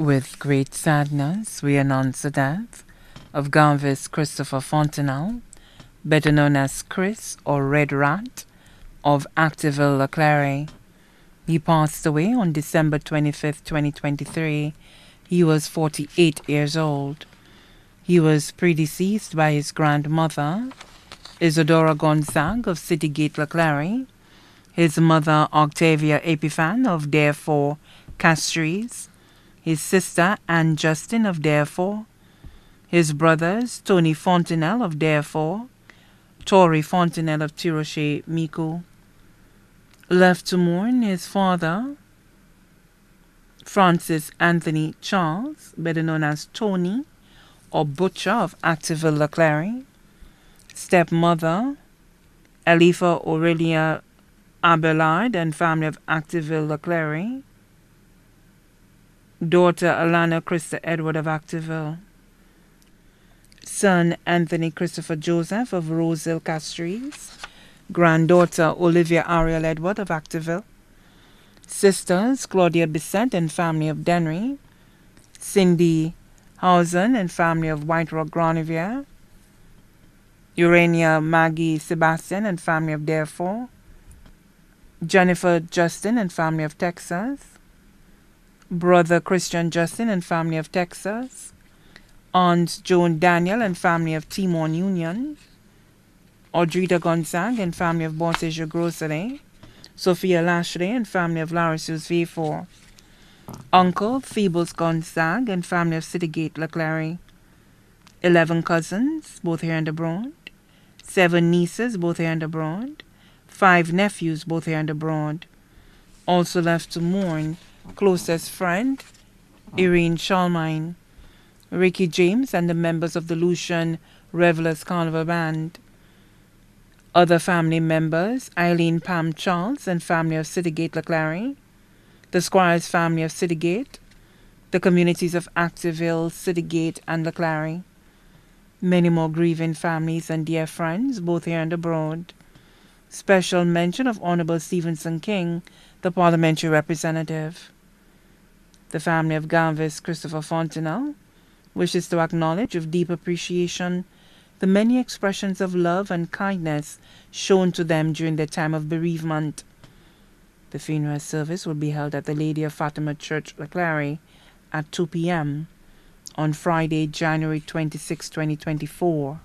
With great sadness, we announce the death of Gavis Christopher Fontenelle, better known as Chris or Red Rat, of Activille, La Clery. He passed away on December 25, 2023. He was 48 years old. He was predeceased by his grandmother, Isadora Gonzag of Citygate, La Clery, his mother, Octavia Epiphan of Therefore, Castries, his sister, Anne Justin of Therefore, his brothers, Tony Fontenelle of Therefore, Tory Fontenelle of Tiroche, Micoud. Left to mourn his father, Francis Anthony Charles, better known as Tony, or Butcher of Activille, La Clery, stepmother, Elifa Aurelia Abelard and family of Activille, La Clery, daughter Alana Krista Edward of Activille, son Anthony Christopher Joseph of Rosehill Castries, granddaughter Olivia Ariel Edward of Activille, sisters Claudia Bissett and family of Dennery, Cindy Hausen and family of White Rock Granivier, Urania Maggie Sebastian and family of Therefore, Jennifer Justin and family of Texas, brother Christian Justin and family of Texas, aunt Joan Daniel and family of Timon Union, Audrita Gonzag and family of Bonsejour Grocery, Sophia Lashley and family of Larissus V4, uncle Phoebus Gonzag and family of Citygate La Clery, 11 cousins, both here and abroad, seven nieces, both here and abroad, five nephews, both here and abroad. Also left to mourn closest friend, Irene Schalmine, Ricky James, and the members of the Lucian Revelers Carnival Band. Other family members, Eileen Pam Charles and family of Citygate La Clery, the Squires family of Citygate, the communities of Activille, Citygate, and La Clery. Many more grieving families and dear friends, both here and abroad. Special mention of Honorable Stephenson King, the parliamentary representative. The family of Gavis Christopher Fontenelle wishes to acknowledge with deep appreciation the many expressions of love and kindness shown to them during their time of bereavement. The funeral service will be held at the Lady of Fatima Church, La Clery, at 2 p.m. on Friday, January 26, 2024.